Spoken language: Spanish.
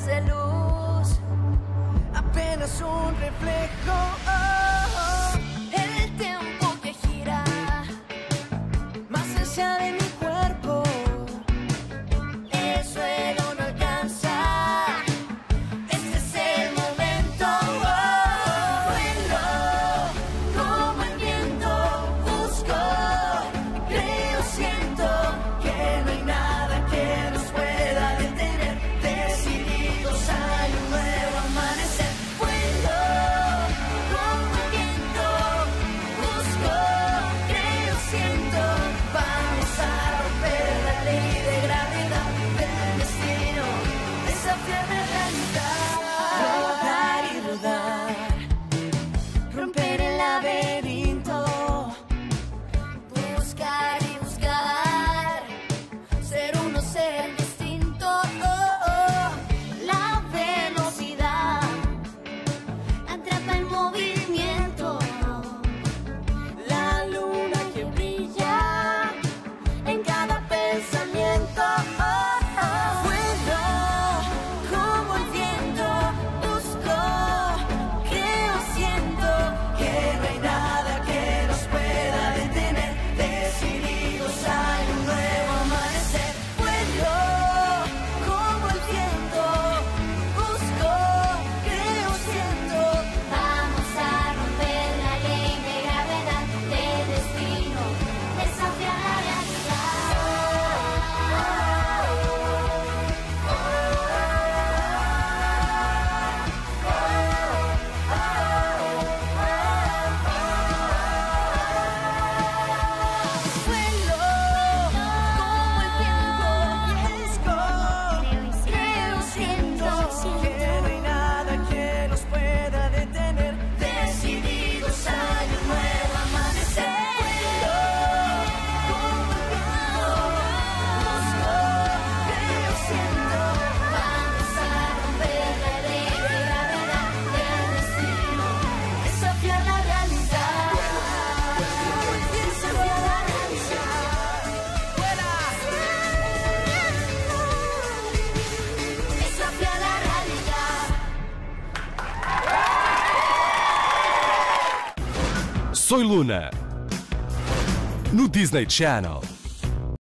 de luz, apenas un reflejo. Soy Luna no Disney Channel.